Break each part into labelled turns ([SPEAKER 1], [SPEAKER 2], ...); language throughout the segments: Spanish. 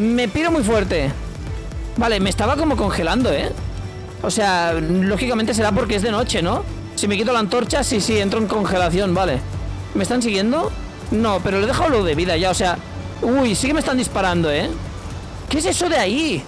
[SPEAKER 1] Me piro muy fuerte. Vale, me estaba como congelando, ¿eh? O sea, lógicamente será porque es de noche, ¿no? Si me quito la antorcha, sí, sí, entro en congelación, vale. ¿Me están siguiendo? No, pero le he dejado lo de vida ya, o sea... Uy, sí que me están disparando, ¿eh? ¿Qué es eso de ahí?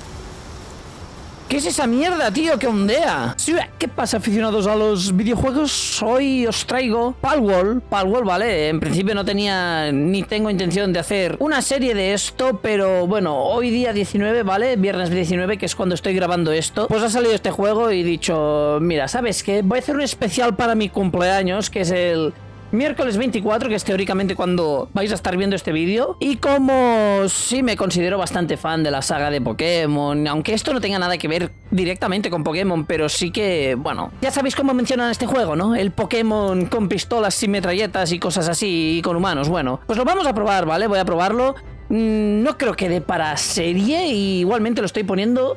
[SPEAKER 1] ¿Qué es esa mierda, tío, que ondea? ¿Qué pasa, aficionados a los videojuegos? Hoy os traigo Palworld. Palworld, vale, en principio no tenía ni tengo intención de hacer una serie de esto, pero bueno, hoy día 19, ¿vale? Viernes 19, que es cuando estoy grabando esto, pues ha salido este juego y he dicho, mira, ¿sabes qué? Voy a hacer un especial para mi cumpleaños, que es el miércoles 24, que es teóricamente cuando vais a estar viendo este vídeo. Y como sí me considero bastante fan de la saga de Pokémon, aunque esto no tenga nada que ver directamente con Pokémon, pero sí que, bueno, ya sabéis cómo mencionan este juego, ¿no? El Pokémon con pistolas y metralletas y cosas así, y con humanos. Bueno, pues lo vamos a probar, ¿vale? Voy a probarlo. Mm, no creo que dé para serie, y igualmente lo estoy poniendo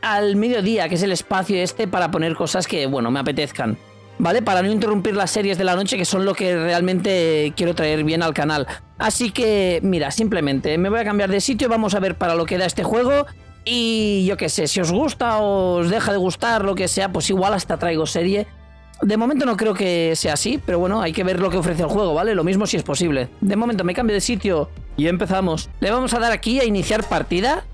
[SPEAKER 1] al mediodía, que es el espacio este para poner cosas que, bueno, me apetezcan. ¿Vale? Para no interrumpir las series de la noche, que son lo que realmente quiero traer bien al canal. Así que, mira, simplemente me voy a cambiar de sitio, vamos a ver para lo que da este juego. Y yo qué sé, si os gusta o os deja de gustar, lo que sea, pues igual hasta traigo serie. De momento no creo que sea así, pero bueno, hay que ver lo que ofrece el juego, ¿vale? Lo mismo si es posible. De momento me cambio de sitio y empezamos. Le vamos a dar aquí a iniciar partida.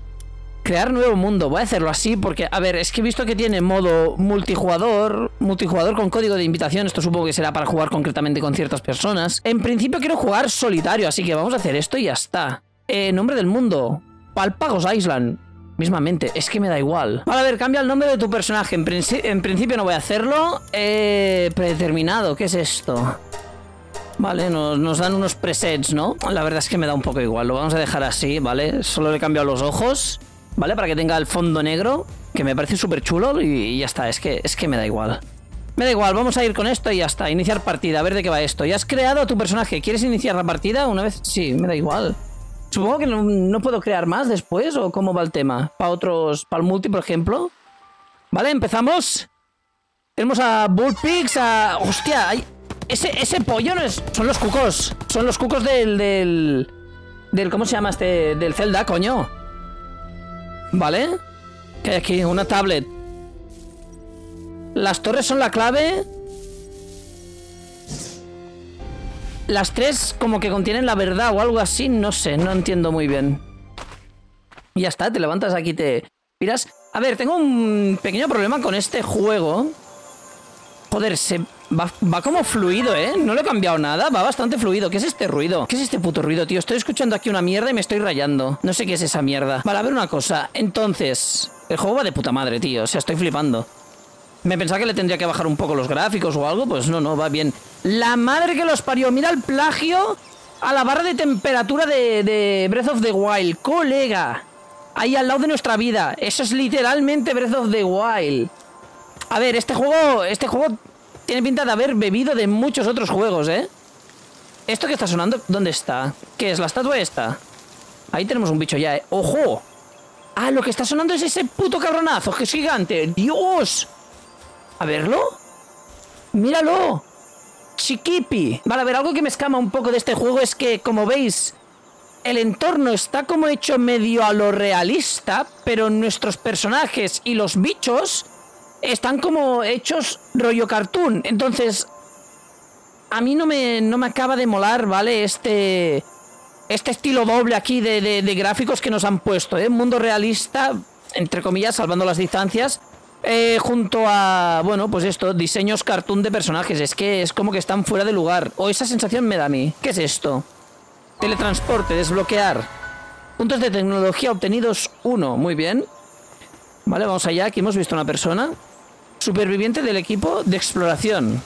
[SPEAKER 1] Crear nuevo mundo. Voy a hacerlo así porque, a ver, es que he visto que tiene modo multijugador, multijugador con código de invitación. Esto supongo que será para jugar concretamente con ciertas personas. En principio quiero jugar solitario, así que vamos a hacer esto y ya está. Eh, nombre del mundo. Palpagos Island. Mismamente, es que me da igual. Vale, a ver, cambia el nombre de tu personaje. En, principio no voy a hacerlo. Eh, predeterminado, ¿qué es esto? Vale, nos, nos, dan unos presets, ¿no? La verdad es que me da un poco igual. Lo vamos a dejar así, ¿vale? Solo le he cambiado los ojos. ¿Vale? Para que tenga el fondo negro, que me parece súper chulo y, ya está, es que, es que me da igual. Me da igual, vamos a ir con esto y ya está. Iniciar partida, a ver de qué va esto. Ya has creado a tu personaje. ¿Quieres iniciar la partida una vez? Sí, me da igual. Supongo que no, puedo crear más después o cómo va el tema. Para otros, para el multi, por ejemplo. Vale, empezamos. Tenemos a Bullpix, a... ¡Hostia! Hay... Ese, ese pollo no es... Son los cucos. Son los cucos del... del... del ¿Cómo se llama este? Del Zelda, coño. ¿Vale? Que hay aquí una tablet. Las torres son la clave. Las tres como que contienen la verdad o algo así, no sé, no entiendo muy bien. Y ya está, te levantas aquí, te miras. A ver, tengo un pequeño problema con este juego. Joder, se va, como fluido, ¿eh? No le he cambiado nada, va bastante fluido. ¿Qué es este ruido? ¿Qué es este puto ruido, tío? Estoy escuchando aquí una mierda y me estoy rayando. No sé qué es esa mierda. Vale, a ver una cosa. Entonces, el juego va de puta madre, tío. O sea, estoy flipando. Me pensaba que le tendría que bajar un poco los gráficos o algo. Pues no, no, va bien. La madre que los parió. Mira el plagio a la barra de temperatura de, de Breath of the Wild. Colega. Ahí al lado de nuestra vida. Eso es literalmente Breath of the Wild. A ver, este juego, este juego tiene pinta de haber bebido de muchos otros juegos, ¿eh? ¿Esto que está sonando? ¿Dónde está? ¿Qué es? ¿La estatua esta? Ahí tenemos un bicho ya, ¿eh? ¡Ojo! Ah, lo que está sonando es ese puto cabronazo, que es gigante. ¡Dios! A verlo. ¡Míralo! Chiquipi. Vale, a ver, algo que me escama un poco de este juego es que, como veis, el entorno está como hecho medio a lo realista, pero nuestros personajes y los bichos están como hechos rollo cartoon. Entonces, a mí no me, no me acaba de molar, ¿vale? Este, este estilo doble aquí de, de, gráficos que nos han puesto, ¿eh? Mundo realista, entre comillas, salvando las distancias. Eh, junto a, bueno, pues esto, diseños cartoon de personajes. Es que es como que están fuera de lugar. O esa sensación me da a mí. ¿Qué es esto? Teletransporte, desbloquear. Puntos de tecnología obtenidos, uno. Muy bien. Vale, vamos allá. Aquí hemos visto una persona. Superviviente del equipo de exploración.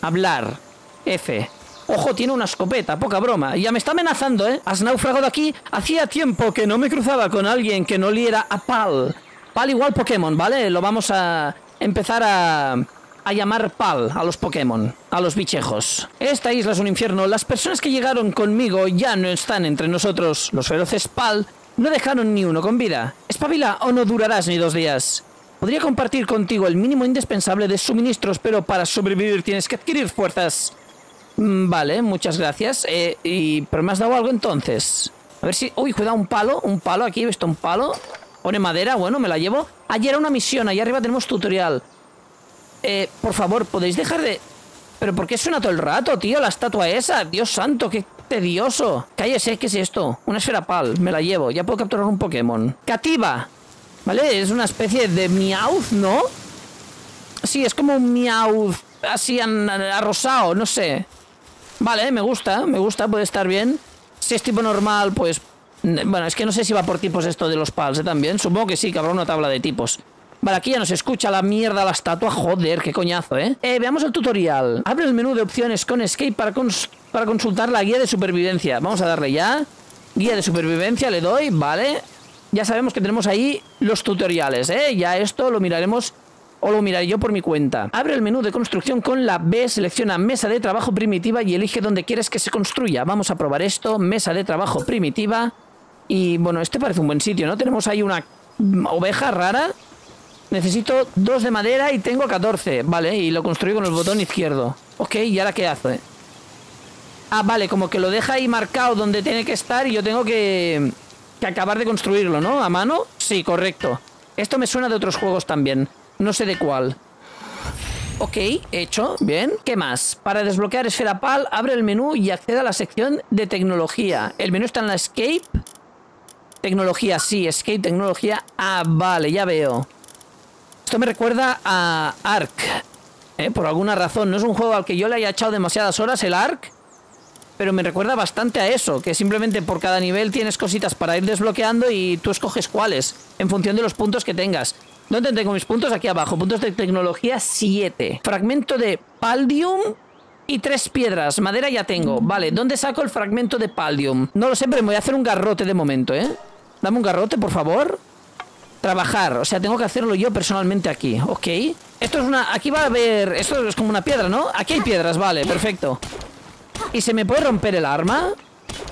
[SPEAKER 1] Hablar. F. Ojo, tiene una escopeta, poca broma. Ya me está amenazando, ¿eh? Has naufragado aquí. Hacía tiempo que no me cruzaba con alguien que no liera a Pal. Pal igual Pokémon, ¿vale? Lo vamos a empezar a, a llamar Pal a los Pokémon, a los bichejos. Esta isla es un infierno. Las personas que llegaron conmigo ya no están entre nosotros. Los feroces Pal no dejaron ni uno con vida. Espabila o no durarás ni dos días. Podría compartir contigo el mínimo indispensable de suministros, pero para sobrevivir tienes que adquirir fuerzas. Mm, vale, muchas gracias. Eh, y, ¿Pero me has dado algo entonces? A ver si... Uy, cuidado, un palo, un palo, aquí he visto un palo. Pone madera, bueno, me la llevo. Allí era una misión, allá arriba tenemos tutorial. Eh, por favor, ¿podéis dejar de...? ¿Pero por qué suena todo el rato, tío? La estatua esa. Dios santo, qué tedioso. Cállese, ¿qué es esto? Una esfera pal, me la llevo. Ya puedo capturar un Pokémon. Cativa. ¿Vale? Es una especie de Meowth, ¿no? Sí, es como un Meowth así arrosado, no sé. Vale, me gusta, me gusta, puede estar bien. Si es tipo normal, pues... Bueno, es que no sé si va por tipos esto de los pals ¿eh? también. Supongo que sí, que habrá una tabla de tipos. Vale, aquí ya no se escucha la mierda la estatua. Joder, qué coñazo, ¿eh? ¿eh? Veamos el tutorial. Abre el menú de opciones con Escape para, para consultar la guía de supervivencia. Vamos a darle ya. Guía de supervivencia, le doy, vale. Ya sabemos que tenemos ahí los tutoriales, ¿eh? Ya esto lo miraremos o lo miraré yo por mi cuenta. Abre el menú de construcción con la B, selecciona mesa de trabajo primitiva y elige donde quieres que se construya. Vamos a probar esto, mesa de trabajo primitiva. Y bueno, este parece un buen sitio, ¿no? Tenemos ahí una oveja rara Necesito dos de madera y tengo 14. Vale, y lo construyo con el botón izquierdo. Ok, ¿y ahora qué hace? Ah, vale, como que lo deja ahí marcado donde tiene que estar y yo tengo que, que acabar de construirlo, ¿no? ¿A mano? Sí, correcto. Esto me suena de otros juegos también. No sé de cuál. Ok, hecho, bien. ¿Qué más? Para desbloquear Esfera PAL, abre el menú y accede a la sección de tecnología. El menú está en la Escape. Tecnología, sí, Escape, tecnología. Ah, vale, ya veo. Esto me recuerda a Ark. ¿eh? Por alguna razón. No es un juego al que yo le haya echado demasiadas horas, el Ark. Pero me recuerda bastante a eso. Que simplemente por cada nivel tienes cositas para ir desbloqueando y tú escoges cuáles. En función de los puntos que tengas. ¿Dónde tengo mis puntos? Aquí abajo. Puntos de tecnología 7. Fragmento de Paldium y tres piedras. Madera ya tengo. Vale, ¿dónde saco el fragmento de Paldium? No lo sé, pero me voy a hacer un garrote de momento, ¿eh? Dame un garrote, por favor. Trabajar, o sea, tengo que hacerlo yo personalmente aquí, ok. Esto es una... Aquí va a haber... Esto es como una piedra, ¿no? Aquí hay piedras, vale, perfecto. ¿Y se me puede romper el arma?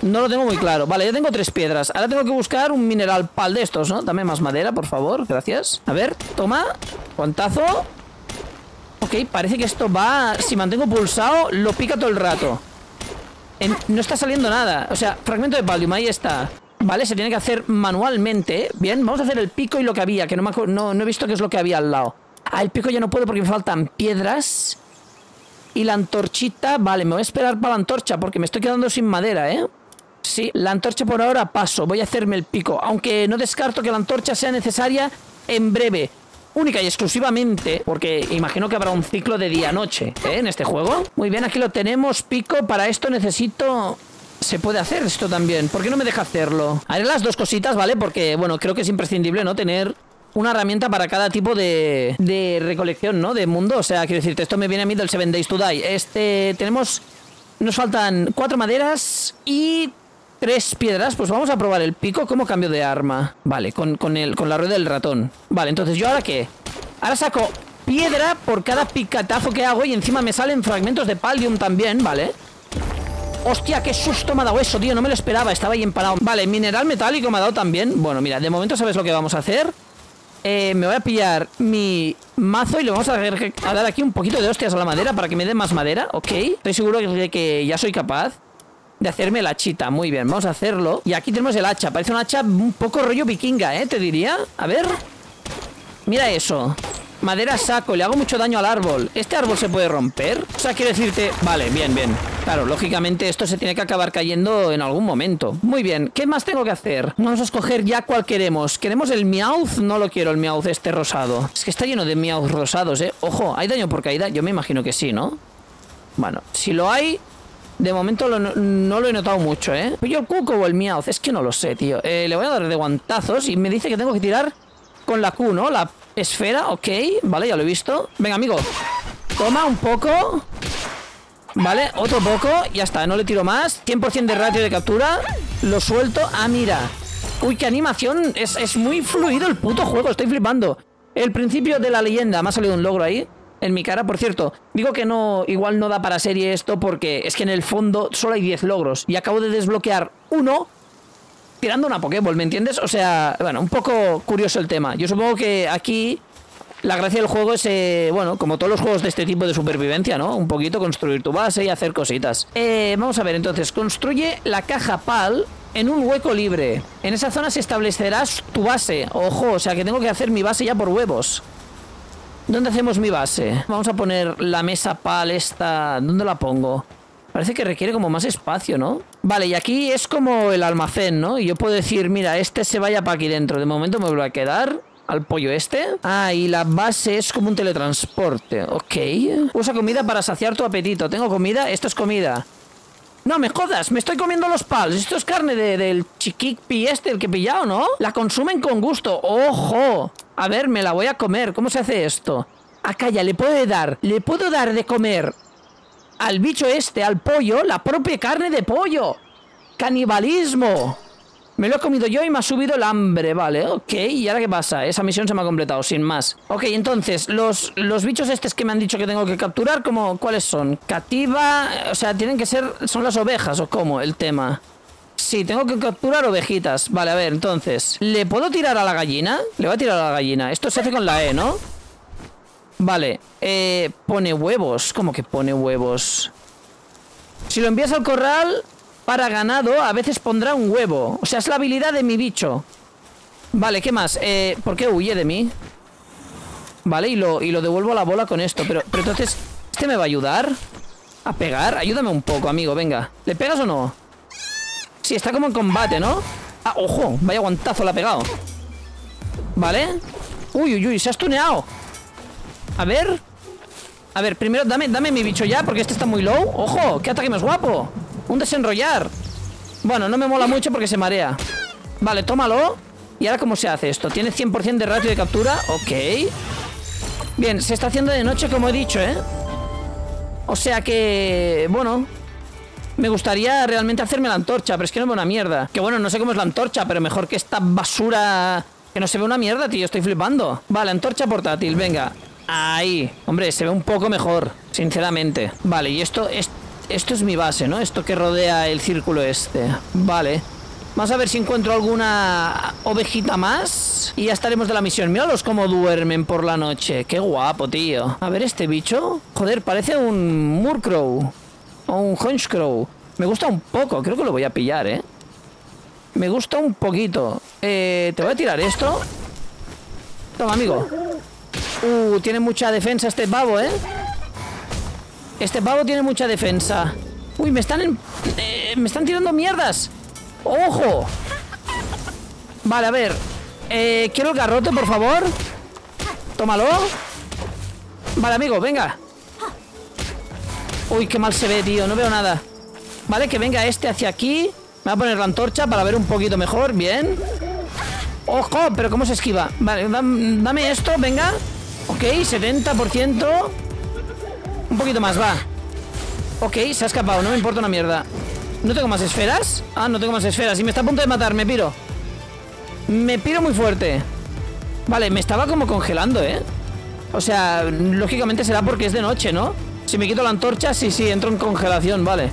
[SPEAKER 1] No lo tengo muy claro. Vale, ya tengo tres piedras. Ahora tengo que buscar un mineral pal de estos, ¿no? Dame más madera, por favor. Gracias. A ver, toma. Guantazo. Ok, parece que esto va... Si mantengo pulsado, lo pica todo el rato. No está saliendo nada. O sea, fragmento de palium, ahí está. Vale, se tiene que hacer manualmente. Bien, vamos a hacer el pico y lo que había, que no, no, no he visto qué es lo que había al lado. Ah, el pico ya no puedo porque me faltan piedras. Y la antorchita, vale, me voy a esperar para la antorcha porque me estoy quedando sin madera, ¿eh? Sí, la antorcha por ahora paso, voy a hacerme el pico. Aunque no descarto que la antorcha sea necesaria en breve. Única y exclusivamente, porque imagino que habrá un ciclo de día-noche, ¿eh? En este juego. Muy bien, aquí lo tenemos, pico. Para esto necesito se puede hacer esto también. ¿Por qué no me deja hacerlo? Haré las dos cositas, ¿vale? Porque, bueno, creo que es imprescindible, ¿no? Tener una herramienta para cada tipo de, de recolección, ¿no? De mundo. O sea, quiero decirte, esto me viene a mí del Seven Days to Die. Este, tenemos... Nos faltan cuatro maderas y tres piedras. Pues vamos a probar el pico como cambio de arma. Vale, con, con, el, con la rueda del ratón. Vale, entonces, ¿yo ahora qué? Ahora saco piedra por cada picatazo que hago y encima me salen fragmentos de paldium también, ¿vale? Hostia, qué susto me ha dado eso, tío No me lo esperaba, estaba ahí empanado Vale, mineral metálico me ha dado también Bueno, mira, de momento sabes lo que vamos a hacer eh, Me voy a pillar mi mazo Y le vamos a, dar aquí un poquito de hostias a la madera Para que me dé más madera, ok Estoy seguro de que ya soy capaz de hacerme la chita. Muy bien, vamos a hacerlo. Y aquí tenemos el hacha. Parece un hacha un poco rollo vikinga, ¿eh? Te diría. A ver. Mira eso. Madera saco, le hago mucho daño al árbol. ¿Este árbol se puede romper? O sea, quiero decirte... Vale, bien, bien. Claro, lógicamente esto se tiene que acabar cayendo en algún momento. Muy bien, ¿qué más tengo que hacer? Vamos a escoger ya cuál queremos. ¿Queremos el Meowth? No lo quiero, el Meowth este rosado. Es que está lleno de Meowth rosados, ¿eh? Ojo, ¿hay daño por caída? Yo me imagino que sí, ¿no? Bueno, si lo hay... De momento no lo he notado mucho, ¿eh? ¿Yo el cuco o el Meowth? Es que no lo sé, tío. Eh, le voy a dar de guantazos y me dice que tengo que tirar con la Q, ¿no? La esfera, ok. Vale, ya lo he visto. Venga, amigo. Toma un poco. Vale, otro poco. Ya está, no le tiro más. 100% de ratio de captura. Lo suelto. Ah, mira. Uy, qué animación. Es, es muy fluido el puto juego. Estoy flipando. El principio de la leyenda. Me ha salido un logro ahí en mi cara. Por cierto, digo que no, igual no da para serie esto porque es que en el fondo solo hay 10 logros y acabo de desbloquear uno tirando una Pokéball, ¿me entiendes? O sea, bueno, un poco curioso el tema. Yo supongo que aquí la gracia del juego es, eh, bueno, como todos los juegos de este tipo de supervivencia, ¿no? Un poquito construir tu base y hacer cositas. Eh, vamos a ver, entonces, construye la caja PAL en un hueco libre. En esa zona se establecerá tu base. Ojo, o sea que tengo que hacer mi base ya por huevos. ¿Dónde hacemos mi base? Vamos a poner la mesa pal esta... ¿Dónde la pongo? Parece que requiere como más espacio, ¿no? Vale, y aquí es como el almacén, ¿no? Y yo puedo decir, mira, este se vaya para aquí dentro. De momento me voy a quedar al pollo este. Ah, y la base es como un teletransporte. Ok. Usa comida para saciar tu apetito. Tengo comida. Esto es comida. No me jodas, me estoy comiendo los pals. Esto es carne del chiquipi este, el que he pillado, ¿no? La consumen con gusto. ¡Ojo! A ver, me la voy a comer. ¿Cómo se hace esto? Acá ya le puedo dar. Le puedo dar de comer al bicho este, al pollo, la propia carne de pollo. Canibalismo. Me lo he comido yo y me ha subido el hambre, vale, ok. ¿Y ahora qué pasa? Esa misión se me ha completado, sin más. Ok, entonces, los, los bichos estos que me han dicho que tengo que capturar, ¿cómo, ¿cuáles son? Cativa, o sea, tienen que ser, son las ovejas o cómo el tema. Sí, tengo que capturar ovejitas. Vale, a ver, entonces, ¿le puedo tirar a la gallina? Le voy a tirar a la gallina. Esto se hace con la E, ¿no? Vale, eh, pone huevos. ¿Cómo que pone huevos? Si lo envías al corral para ganado, a veces pondrá un huevo. O sea, es la habilidad de mi bicho. Vale, ¿qué más? Eh, ¿Por qué huye de mí? Vale, y lo, y lo devuelvo a la bola con esto. Pero, pero entonces, ¿este me va a ayudar? ¿A pegar? Ayúdame un poco, amigo, venga. ¿Le pegas o no? Sí, está como en combate, ¿no? Ah, ojo, vaya guantazo le ha pegado. Vale. Uy, uy, uy, se ha stuneado. A ver. A ver, primero dame, dame mi bicho ya, porque este está muy low. ¡Ojo! ¡Qué ataque más guapo! Un desenrollar. Bueno, no me mola mucho porque se marea. Vale, tómalo. ¿Y ahora cómo se hace esto? Tiene 100% de ratio de captura. Ok. Bien, se está haciendo de noche, como he dicho, ¿eh? O sea que... Bueno... Me gustaría realmente hacerme la antorcha, pero es que no veo una mierda. Que bueno, no sé cómo es la antorcha, pero mejor que esta basura... Que no se ve una mierda, tío. Estoy flipando. Vale, antorcha portátil, venga. Ahí. Hombre, se ve un poco mejor, sinceramente. Vale, y esto, es, esto es mi base, ¿no? Esto que rodea el círculo este. Vale. Vamos a ver si encuentro alguna ovejita más. Y ya estaremos de la misión. Míralos cómo duermen por la noche. Qué guapo, tío. A ver este bicho. Joder, parece un Murkrow. O un Hunchcrow. Me gusta un poco. Creo que lo voy a pillar, ¿eh? Me gusta un poquito. Eh, te voy a tirar esto. Toma, amigo. Uh, tiene mucha defensa este pavo, ¿eh? Este pavo tiene mucha defensa. Uy, me están... Eh, me están tirando mierdas. ¡Ojo! Vale, a ver. Eh, quiero el garrote, por favor. Tómalo. Vale, amigo, venga. Uy, qué mal se ve, tío. No veo nada. Vale, que venga este hacia aquí. Me voy a poner la antorcha para ver un poquito mejor. Bien. ¡Ojo! Pero ¿cómo se esquiva? Vale, dame esto, venga. Ok, 70%. Un poquito más, va. Ok, se ha escapado, no me importa una mierda. ¿No tengo más esferas? Ah, no tengo más esferas. Y me está a punto de matar, me piro. Me piro muy fuerte. Vale, me estaba como congelando, ¿eh? O sea, lógicamente será porque es de noche, ¿no? Si me quito la antorcha, sí, sí, entro en congelación, vale.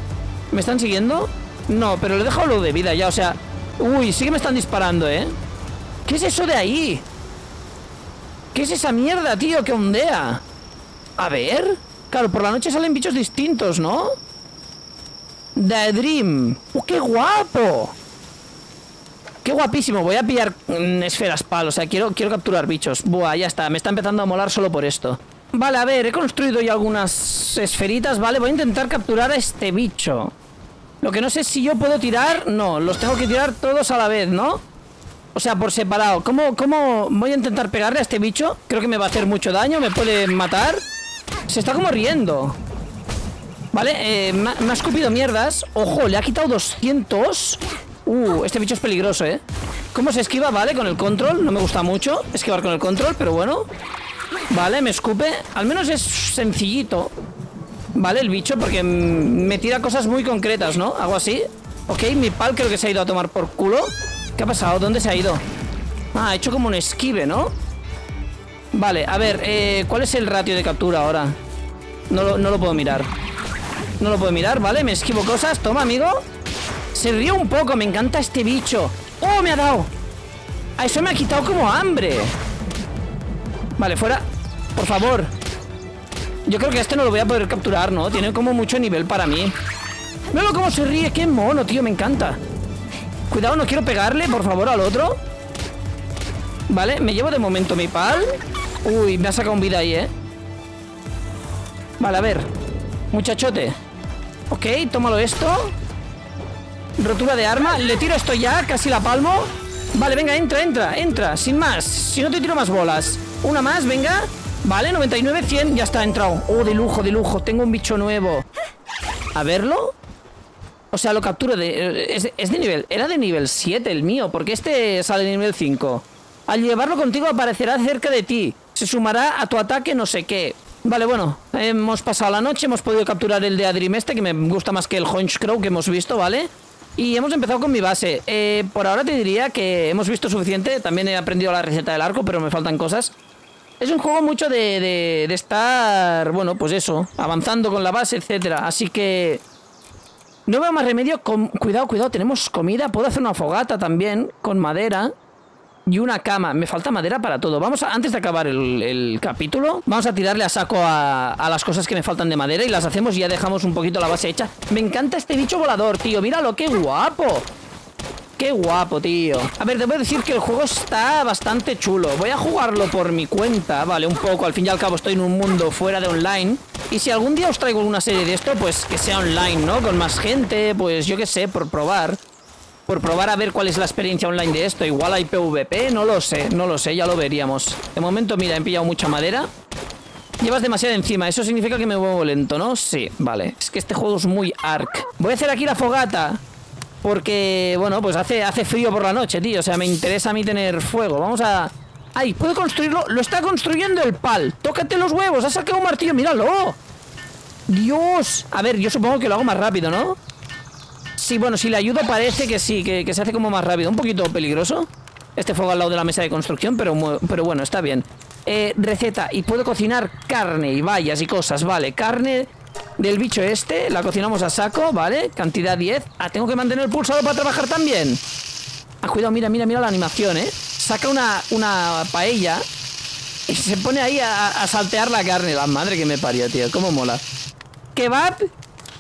[SPEAKER 1] ¿Me están siguiendo? No, pero le he dejado lo de vida ya, o sea... Uy, sí que me están disparando, ¿eh? ¿Qué es eso de ahí? ¿Qué es esa mierda, tío, que ondea? A ver... Claro, por la noche salen bichos distintos, ¿no? The Dream. ¡Oh, qué guapo! ¡Qué guapísimo! Voy a pillar mm, esferas pal. O sea, quiero, quiero capturar bichos. Buah, ya está. Me está empezando a molar solo por esto. Vale, a ver. He construido ya algunas esferitas, ¿vale? Voy a intentar capturar a este bicho. Lo que no sé si yo puedo tirar... No, los tengo que tirar todos a la vez, ¿no? O sea, por separado. ¿Cómo, ¿Cómo voy a intentar pegarle a este bicho? Creo que me va a hacer mucho daño. Me puede matar. Se está como riendo. Vale, eh, me, ha escupido mierdas. Ojo, le ha quitado 200. Uh, este bicho es peligroso, ¿eh? ¿Cómo se esquiva? Vale, con el control. No me gusta mucho esquivar con el control, pero bueno. Vale, me escupe. Al menos es sencillito. Vale, el bicho, porque me tira cosas muy concretas, ¿no? Algo así. Ok, mi pal creo que se ha ido a tomar por culo. ¿Qué ha pasado? ¿Dónde se ha ido? Ah, ha hecho como un esquive, ¿no? Vale, a ver, eh, ¿cuál es el ratio de captura ahora? No lo, no lo puedo mirar No lo puedo mirar, ¿vale? Me esquivo cosas, toma, amigo Se ríe un poco, me encanta este bicho ¡Oh, me ha dado! A eso me ha quitado como hambre Vale, fuera Por favor Yo creo que este no lo voy a poder capturar, ¿no? Tiene como mucho nivel para mí Míralo cómo se ríe, qué mono, tío, me encanta Cuidado, no quiero pegarle, por favor, al otro. Vale, me llevo de momento mi pal. Uy, me ha sacado un vida ahí, ¿eh? Vale, a ver. Muchachote. Ok, tómalo esto. Rotura de arma. Le tiro esto ya, casi la palmo. Vale, venga, entra, entra, entra. Sin más. Si no te tiro más bolas. Una más, venga. Vale, 99, 100. Ya está, entrado. Oh, de lujo, de lujo. Tengo un bicho nuevo. A verlo. O sea, lo capturo de... Es, es de nivel... Era de nivel 7 el mío. Porque este sale de nivel 5. Al llevarlo contigo aparecerá cerca de ti. Se sumará a tu ataque no sé qué. Vale, bueno, hemos pasado la noche, hemos podido capturar el de Adrim este, que me gusta más que el Crow que hemos visto, ¿vale? Y hemos empezado con mi base. Eh, por ahora te diría que hemos visto suficiente, también he aprendido la receta del arco, pero me faltan cosas. Es un juego mucho de, de, de estar, bueno, pues eso, avanzando con la base, etcétera. Así que... No veo más remedio. Con... Cuidado, cuidado, tenemos comida. Puedo hacer una fogata también, con madera y una cama. Me falta madera para todo. Vamos a, antes de acabar el, capítulo, vamos a tirarle a saco a, las cosas que me faltan de madera y las hacemos y ya dejamos un poquito la base hecha. Me encanta este bicho volador, tío. Míralo, qué guapo. Qué guapo, tío. A ver, debo decir que el juego está bastante chulo. Voy a jugarlo por mi cuenta, vale, un poco. Al fin y al cabo estoy en un mundo fuera de online. Y si algún día os traigo alguna serie de esto, pues que sea online, ¿no? Con más gente, pues yo qué sé, por probar por probar a ver cuál es la experiencia online de esto. Igual hay PvP, no lo sé, no lo sé, ya lo veríamos. De momento, mira, he pillado mucha madera. Llevas demasiado encima, eso significa que me muevo lento, ¿no? Sí, vale. Es que este juego es muy arc. Voy a hacer aquí la fogata. Porque, bueno, pues hace, hace frío por la noche, tío. O sea, me interesa a mí tener fuego. Vamos a... ¡Ay! ¿Puedo construirlo? Lo está construyendo el pal. ¡Tócate los huevos! ¡Ha sacado un martillo! ¡Míralo! ¡Dios! A ver, yo supongo que lo hago más rápido, ¿no? Sí, bueno, si le ayudo parece que sí, que, se hace como más rápido. Un poquito peligroso. Este fuego al lado de la mesa de construcción, pero, pero bueno, está bien. Eh, receta. Y puedo cocinar carne y vallas y cosas, vale. Carne del bicho este, la cocinamos a saco, ¿vale? Cantidad 10. Ah, tengo que mantener el pulsador para trabajar también. Ah, cuidado, mira, mira, mira la animación, ¿eh? Saca una, una paella y se pone ahí a, saltear la carne. La madre que me parió, tío. Cómo mola. Kebab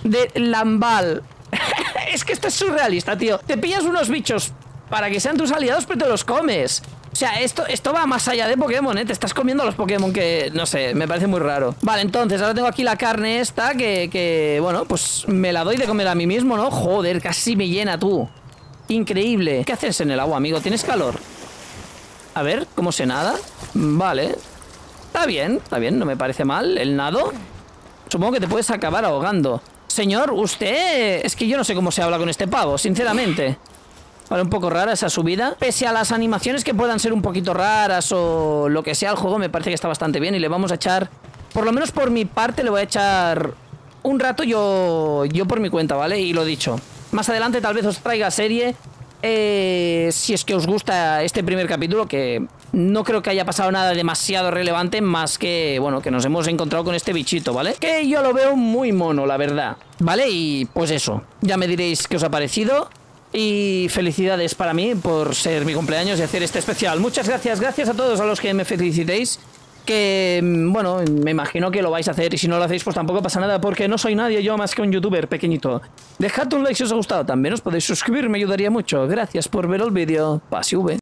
[SPEAKER 1] de lambal que esto es surrealista, tío. Te pillas unos bichos para que sean tus aliados, pero te los comes. O sea, esto, esto va más allá de Pokémon, ¿eh? Te estás comiendo los Pokémon que, no sé, me parece muy raro. Vale, entonces, ahora tengo aquí la carne esta que, que, bueno, pues me la doy de comer a mí mismo, ¿no? Joder, casi me llena tú. Increíble. ¿Qué haces en el agua, amigo? ¿Tienes calor? A ver, ¿cómo se nada? Vale. Está bien, está bien, no me parece mal el nado. Supongo que te puedes acabar ahogando. Señor, usted... Es que yo no sé cómo se habla con este pavo, sinceramente. Vale, un poco rara esa subida. Pese a las animaciones que puedan ser un poquito raras o lo que sea el juego, me parece que está bastante bien y le vamos a echar... Por lo menos por mi parte le voy a echar un rato yo, yo por mi cuenta, ¿vale? Y lo dicho. Más adelante tal vez os traiga serie eh, si es que os gusta este primer capítulo, que no creo que haya pasado nada demasiado relevante, más que, bueno, que nos hemos encontrado con este bichito, ¿vale? Que yo lo veo muy mono, la verdad. ¿Vale? Y pues eso, ya me diréis qué os ha parecido. Y felicidades para mí por ser mi cumpleaños y hacer este especial. Muchas gracias, gracias a todos a los que me felicitéis que, mm, bueno, me imagino que lo vais a hacer y si no lo hacéis pues tampoco pasa nada porque no soy nadie yo más que un youtuber pequeñito. Dejad un like si os ha gustado, también os podéis suscribir, me ayudaría mucho. Gracias por ver el vídeo. Pase V.